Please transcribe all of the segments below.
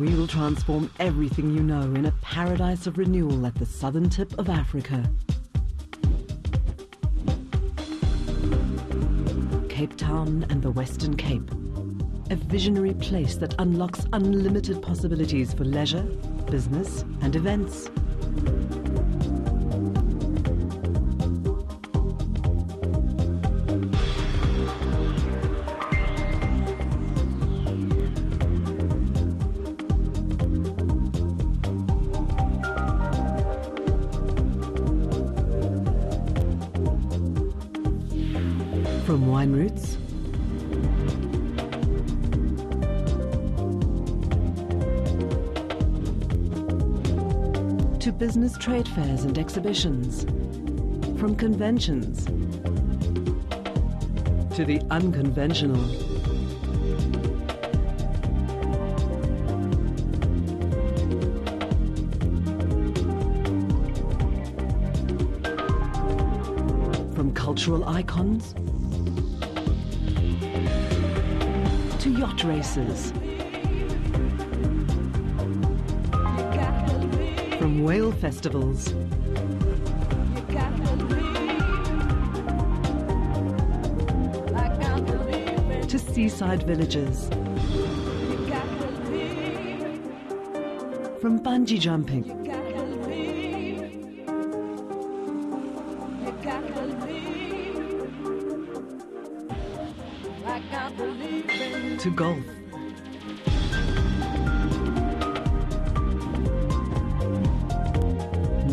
We will transform everything you know in a paradise of renewal at the southern tip of Africa. Cape Town and the Western Cape. A visionary place that unlocks unlimited possibilities for leisure, business, and events. From wine routes to business trade fairs and exhibitions, from conventions. To the unconventional. From cultural icons races. From whale festivals to seaside villages. From bungee jumping to golf.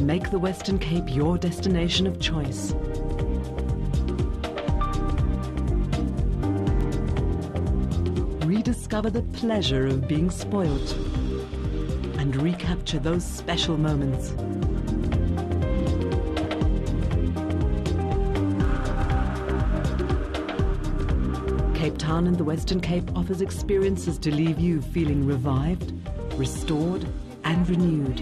Make the Western Cape your destination of choice. Rediscover the pleasure of being spoilt and recapture those special moments. Cape Town and the Western Cape offers experiences to leave you feeling revived, restored, and renewed.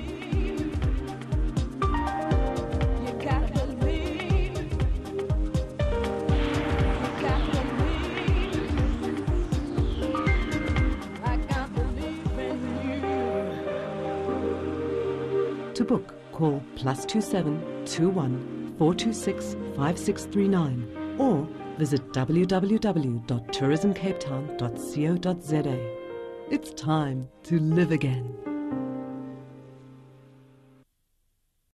To book, call plus two seven two one four two six five six three nine or visit www.tourismcapetown.co.za. It's time to live again.